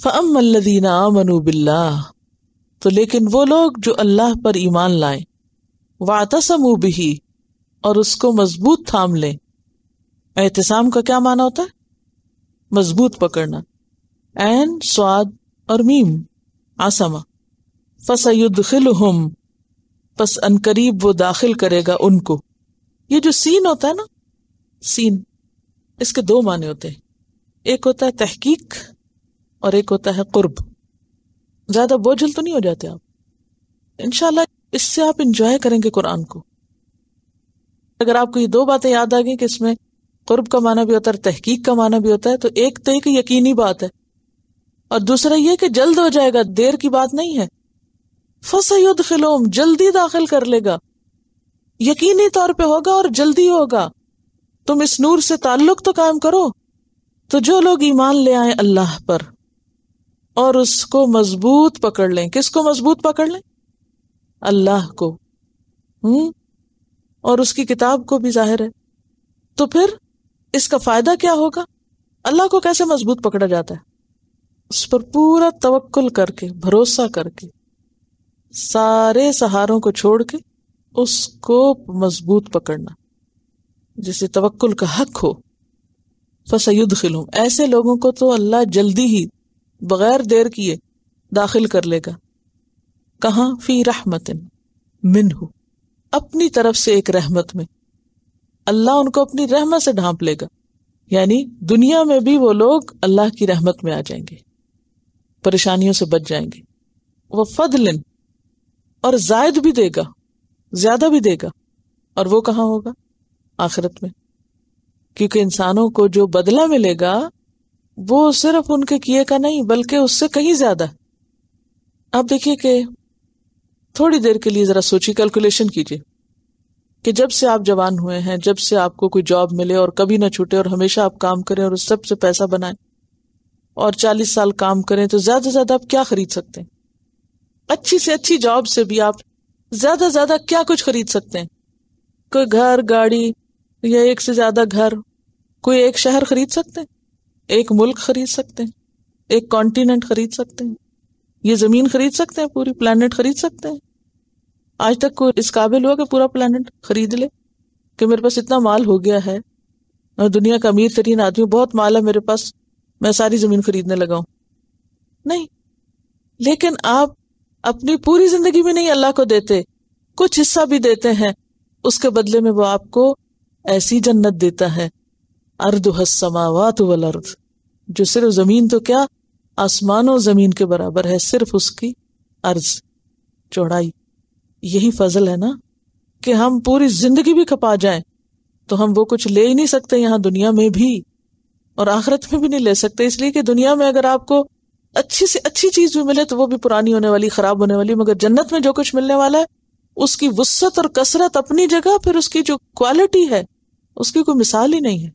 फ़अमल्लदीना आमनु बिल्लाह तो लेकिन वो लोग जो अल्लाह पर ईमान लाए वातसमु बिही और उसको मज़बूत थाम लें एहतसाम का क्या माना होता है मज़बूत पकड़ना एन स्वाद और मीम आसमा फसयुदखिलहुम बस अनकरीब वो दाखिल करेगा उनको ये जो सीन होता है ना सीन इसके दो माने होते हैं एक होता है तहकीक और एक होता है कुर्ब। ज़्यादा बोझल तो नहीं हो जाते आप। इनशाला इससे आप इंजॉय करेंगे कुरान को। अगर आपको ये दो बातें याद आ गई कि इसमें कुर्ब का माना भी होता है तहकीक का माना भी होता है तो एक तो एक यकीनी बात है। और दूसरा यह कि जल्द हो जाएगा, देर की बात नहीं है। फसयुद खिलोम जल्दी दाखिल कर लेगा। यकीनी तौर पे होगा और जल्दी होगा। तुम इस नूर से ताल्लुक तो कायम करो। तो जो लोग ईमान ले आए अल्लाह पर और उसको मज़बूत पकड़ लें। किसको मज़बूत पकड़ लें? अल्लाह को। हम्म? और उसकी किताब को भी ज़ाहिर है। तो फिर इसका फ़ायदा क्या होगा? अल्लाह को कैसे मज़बूत पकड़ा जाता है? उस पर पूरा तवक्कुल करके, भरोसा करके, सारे सहारों को छोड़ के उसको मज़बूत पकड़ना, जिसे तवक्कुल का हक हो। फसयुद खिलूम ऐसे लोगों को तो अल्लाह जल्दी ही बगैर देर किए दाखिल कर लेगा। कहा? फ़ी रहमतिन। मिनहु। अपनी तरफ़ से एक रहमत में। अल्लाह उनको अपनी रहमत से ढांप लेगा। यानी दुनिया में भी वो लोग अल्लाह की रहमत में आ जाएँगे। परेशानियों से बच जाएँगे। वह फदलिन और जायद भी देगा, ज़्यादा भी देगा। और वो कहाँ होगा? आखिरत में। क्योंकि इंसानों को जो बदला मिलेगा वो सिर्फ़ उनके किए का नहीं, बल्कि उससे कहीं ज़्यादा। आप देखिए कि थोड़ी देर के लिए जरा सोचिए कैलकुलेशन कीजिए कि जब से आप जवान हुए हैं, जब से आपको कोई जॉब मिले और कभी ना छूटे और हमेशा आप काम करें और उस सबसे पैसा बनाएँ और चालीस साल काम करें तो ज़्यादा से ज़्यादा आप क्या खरीद सकते हैं? अच्छी से अच्छी जॉब से भी आप ज़्यादा ज़्यादा क्या कुछ खरीद सकते हैं? कोई घर, गाड़ी या एक से ज़्यादा घर, कोई एक शहर खरीद सकते हैं? एक मुल्क खरीद सकते हैं, एक कॉन्टिनेंट खरीद सकते हैं, ये ज़मीन खरीद सकते हैं, पूरी प्लानट खरीद सकते हैं। आज तक कोई इस काबिल हुआ कि पूरा प्लानट खरीद ले? कि मेरे पास इतना माल हो गया है और दुनिया का अमीर तरीन आदमी, बहुत माल है मेरे पास, मैं सारी ज़मीन खरीदने लगा नहीं, लेकिन आप अपनी पूरी ज़िंदगी में नहीं अल्लाह को देते, कुछ हिस्सा भी देते हैं, उसके बदले में वो आपको ऐसी जन्नत देता है। अर्द हसमावात वल जो सिर्फ़ ज़मीन तो क्या आसमानों ज़मीन के बराबर है? सिर्फ़ उसकी अर्ज़, चौड़ाई। यही फजल है ना? कि हम पूरी ज़िंदगी भी खपा जाएँ तो हम वो कुछ ले ही नहीं सकते यहाँ दुनिया में भी, और आखिरत में भी नहीं ले सकते। इसलिए कि दुनिया में अगर आपको अच्छी से अच्छी चीज़ भी मिले तो वो भी पुरानी होने वाली, खराब होने वाली, मगर जन्नत में जो कुछ मिलने वाला है, उसकी वसत और कसरत अपनी जगह, फिर उसकी जो क्वालिटी है, उसकी कोई मिसाल ही नहीं है।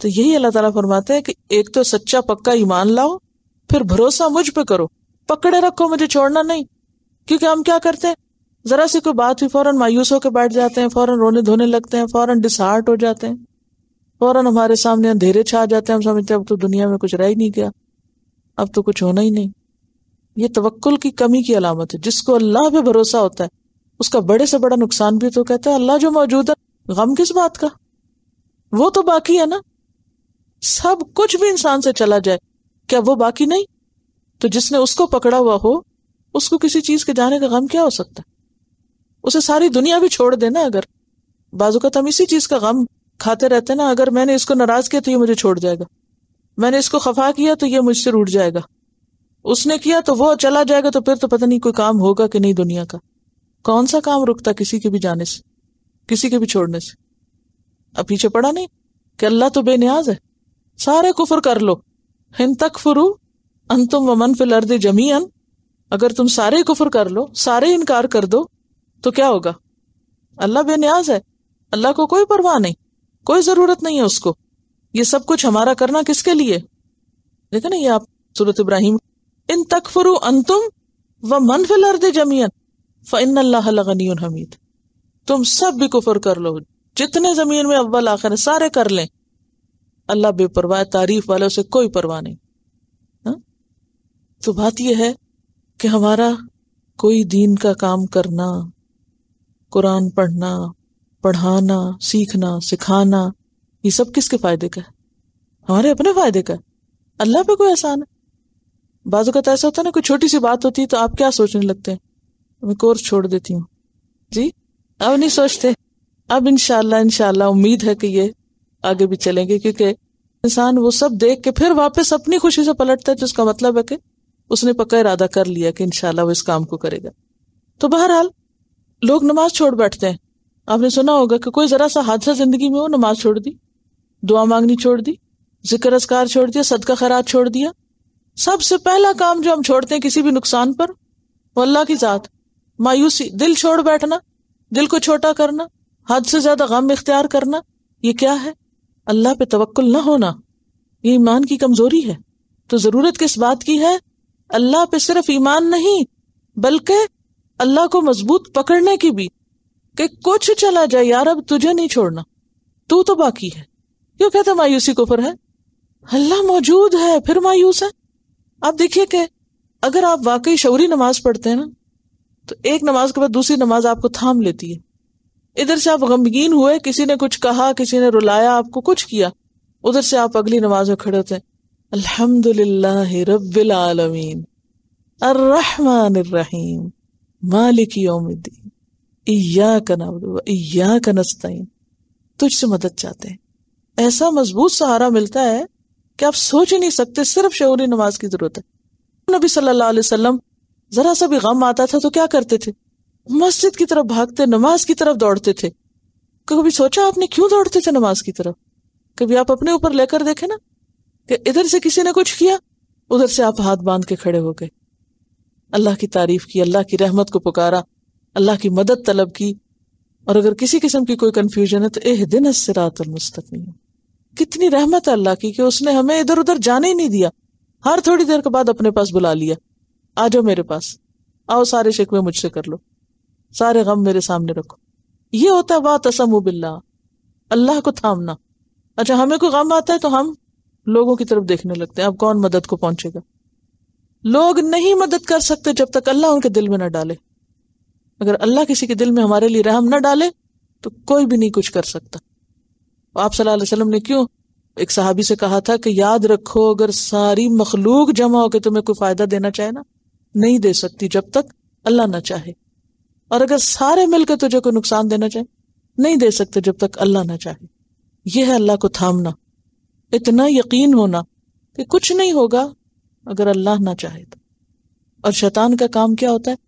तो यही अल्लाह ताला फरमाते हैं कि एक तो सच्चा पक्का ईमान लाओ, फिर भरोसा मुझ पे करो। पकड़े रखो, मुझे छोड़ना नहीं। क्योंकि हम क्या करते हैं? जरा सी कोई बात हुई, फ़ौरन मायूस होकर बैठ जाते हैं, फ़ौरन रोने धोने लगते हैं, फ़ौरन डिसहार्ट हो जाते हैं, फ़ौरन हमारे सामने अंधेरे छा जाते हैं। हम समझते हैं, अब तो दुनिया में कुछ रह ही नहीं गया। अब तो कुछ होना ही नहीं। ये तवक्कुल की कमी की अलामत है। जिसको अल्लाह पे भरोसा होता है, उसका बड़े से बड़ा नुकसान भी तो कहता है, अल्लाह जो मौजूद है, गम किस बात का? वो तो बाकी है ना। सब कुछ भी इंसान से चला जाए, क्या वो बाकी नहीं? तो जिसने उसको पकड़ा हुआ हो, उसको किसी चीज़ के जाने का गम क्या हो सकता? है उसे सारी दुनिया भी छोड़ देना अगर। बाजू का हम इसी चीज़ का गम खाते रहते ना, अगर मैंने इसको नाराज़ किया तो ये मुझे छोड़ जाएगा। मैंने इसको खफा किया तो ये मुझसे रूठ जाएगा। उसने किया तो वो चला जाएगा तो फिर तो पता नहीं कोई काम होगा कि नहीं दुनिया का। कौन सा काम रुकता किसी के भी जाने से, किसी के भी छोड़ने से? अब पीछे पड़ा नहीं कि अल्लाह तो बेनियाज है। सारे कुफर कर लो। हिन तक फुरू, अंतुम व मन फिल अर्द ज़मीन अगर तुम सारे कुफर कर लो, सारे इनकार कर दो तो क्या होगा? अल्लाह बेनियाज है। अल्लाह को कोई परवाह नहीं, कोई ज़रूरत नहीं है उसको। ये सब कुछ हमारा करना किसके लिए? देखा ना ये आप, सूरत इब्राहिम। इन तकफुरु अंतुम व मन फिल अर्द ज़मीन फ़िन हमीद। तुम सब भी कुफर कर लो। जितने ज़मीन में अव्वल, आखिर सारे कर लें। अल्लाह बेपरवाह तारीफ़ वाले उसे कोई परवाह नहीं। हा? तो बात यह है कि हमारा कोई दीन का काम करना, कुरान पढ़ना, पढ़ाना, सीखना, सिखाना, ये सब किसके फ़ायदे का है? हमारे अपने फ़ायदे का अल्लाह पे कोई एहसान है? बाजू का तो ऐसा होता है ना, कोई छोटी सी बात होती है तो आप क्या सोचने लगते हैं? मैं कोर्स छोड़ देती हूँ। जी? अब नहीं सोचते? अब इनशाला इनशाला उम्मीद है कि ये आगे भी चलेंगे, क्योंकि इंसान वो सब देख के फिर वापस अपनी खुशी से पलटता है जिसका मतलब है कि उसने पक्का इरादा कर लिया कि इनशाला वो इस काम को करेगा। तो बहरहाल, लोग नमाज़ छोड़ बैठते हैं। आपने सुना होगा कि कोई जरा सा हादसा ज़िंदगी में हो, नमाज़ छोड़ दी, दुआ मांगनी छोड़ दी ज़िक्र असकार छोड़ दिया, सदका खैरात छोड़ दिया। सबसे पहला काम जो हम छोड़ते हैं किसी भी नुकसान पर, वो अल्लाह की जात। मायूसी, दिल छोड़ बैठना, दिल को छोटा करना, हद से ज़्यादा गम इख्तियार करना, ये क्या है? अल्लाह पे तवक्ल न होना। ये ईमान की कमज़ोरी है। तो ज़रूरत किस बात की है? अल्लाह पे सिर्फ़ ईमान नहीं, बल्कि अल्लाह को मज़बूत पकड़ने की भी, कि कुछ चला जाए। यार अब तुझे नहीं छोड़ना। तू तो बाकी है। क्यों कहते मायूसी कुफर है? अल्लाह मौजूद है, फिर मायूस है। आप देखिए कि अगर आप वाकई शौरी नमाज़ पढ़ते हैं ना तो एक नमाज़ के बाद दूसरी नमाज़ आपको थाम लेती है। इधर से आप गमगीन हुए, किसी ने कुछ कहा, किसी ने रुलाया, आपको कुछ किया, उधर से आप अगली नमाज़ में खड़े होते हैं। अल्हम्दुलिल्लाह रब्बिल आलमीन अर्रहमान अर्रहीम मालिक यौमिद्दीन, इय्याक नअबुदु व इय्याक नस्तईन। तुझसे मदद चाहते हैं। ऐसा मज़बूत सहारा मिलता है कि आप सोच ही नहीं सकते, सिर्फ़ शौरी नमाज़ की ज़रूरत है। नबी सल्लल्लाहु अलैहि वसल्लम, जरा सा भी गम आता था तो क्या करते थे? मस्जिद की तरफ़ भागते, नमाज़ की तरफ़ दौड़ते थे। कभी सोचा आपने क्यों दौड़ते थे नमाज़ की तरफ़? कभी आप अपने ऊपर लेकर देखे ना कि इधर से किसी ने कुछ किया, उधर से आप हाथ बाँध के खड़े हो गए। अल्लाह की तारीफ़ की, अल्लाह की रहमत को पुकारा, अल्लाह की मदद तलब की। और अगर किसी किस्म की कोई कंफ्यूजन है तो एह दिन मुस्तकीम। कितनी रहमत है अल्लाह की कि उसने हमें इधर उधर जाने ही नहीं दिया। हर थोड़ी देर के बाद अपने पास बुला लिया। आ जाओ मेरे पास। आओ सारे शिकवे मुझसे कर लो। सारे गम मेरे सामने रखो। ये होता है वाह तसम बिल्ला। अल्लाह को थामना। अच्छा हमें कोई गम आता है तो हम लोगों की तरफ़ देखने लगते हैं। अब कौन मदद को पहुंचेगा? लोग नहीं मदद कर सकते जब तक अल्लाह उनके दिल में ना डाले। अगर अल्लाह किसी के दिल में हमारे लिए रहम ना डाले तो कोई भी नहीं कुछ कर सकता। आप सल्लल्लाहु अलैहि वसल्लम ने क्यों एक सहाबी से कहा था कि याद रखो, अगर सारी मखलूक जमा होकर तुम्हें कोई फ़ायदा देना चाहे ना, नहीं दे सकती जब तक अल्लाह ना चाहे। और अगर सारे मिलकर तुझे कोई नुकसान देना चाहे, नहीं दे सकते जब तक अल्लाह ना चाहे। यह है अल्लाह को थामना। इतना यकीन होना कि कुछ नहीं होगा अगर अल्लाह ना चाहे तो। और शैतान का काम क्या होता है?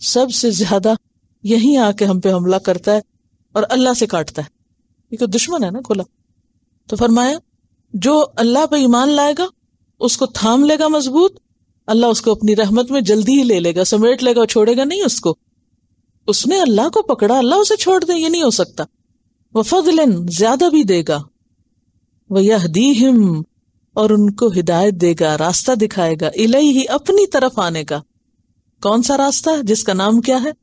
सबसे ज़्यादा यही आके हम पे हमला करता है और अल्लाह से काटता है। ये दुश्मन है ना खुला। तो फरमाया, जो अल्लाह पे ईमान लाएगा, उसको थाम लेगा मज़बूत, अल्लाह उसको अपनी रहमत में जल्दी ही ले लेगा, समेट लेगा और छोड़ेगा नहीं उसको। उसने अल्लाह को पकड़ा, अल्लाह उसे छोड़ दे, ये नहीं हो सकता। वह फजलन ज़्यादा भी देगा। वह हिम और उनको हिदायत देगा, रास्ता दिखाएगा, इलही ही अपनी तरफ़ आने का। कौन सा रास्ता है, जिसका नाम क्या है?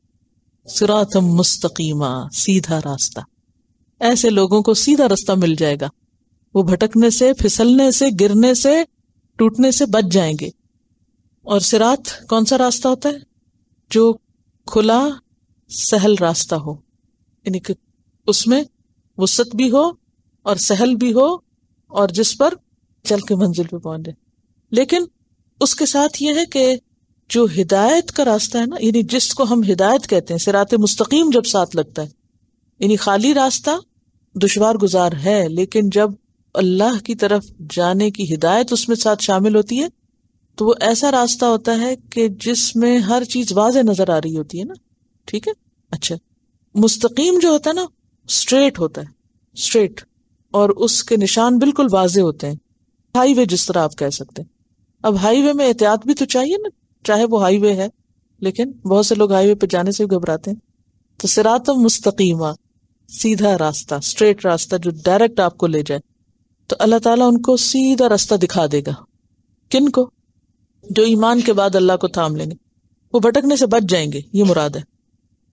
सुरातम मुस्तकीमा, सीधा रास्ता। ऐसे लोगों को सीधा रास्ता मिल जाएगा। वो भटकने से, फिसलने से, गिरने से, टूटने से बच जाएँगे। और सिरात कौन सा रास्ता होता है? जो खुला सहल रास्ता हो। यानी कि उसमें वसत भी हो और सहल भी हो और जिस पर चल के मंजिल पे पहुँचे। लेकिन उसके साथ यह है कि जो हिदायत का रास्ता है ना, यानी जिसको हम हिदायत कहते हैं, सिरात मुस्तकीम जब साथ लगता है, यानी खाली रास्ता दुशवार गुजार है, लेकिन जब अल्लाह की तरफ़ जाने की हिदायत उसमें साथ शामिल होती है तो वो ऐसा रास्ता होता है कि जिसमें हर चीज़ वाज नज़र आ रही होती है ना। ठीक है? अच्छा। मुस्तकीम जो होता है ना स्ट्रेट होता है स्ट्रेट और उसके निशान बिल्कुल वाजे होते हैं। हाईवे जिस तरह आप कह सकते हैं। अब हाईवे में एहतियात भी तो चाहिए ना, चाहे वो हाईवे है, लेकिन बहुत से लोग हाईवे पे जाने से घबराते हैं। तो सिरात मुस्तकीमा, सीधा रास्ता स्ट्रेट रास्ता जो डायरेक्ट आपको ले जाए तो अल्लाह ताला उनको सीधा रास्ता दिखा देगा। किन को? जो ईमान के बाद अल्लाह को थाम लेंगे। वो भटकने से बच जाएँगे, ये मुराद है।